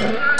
Yeah.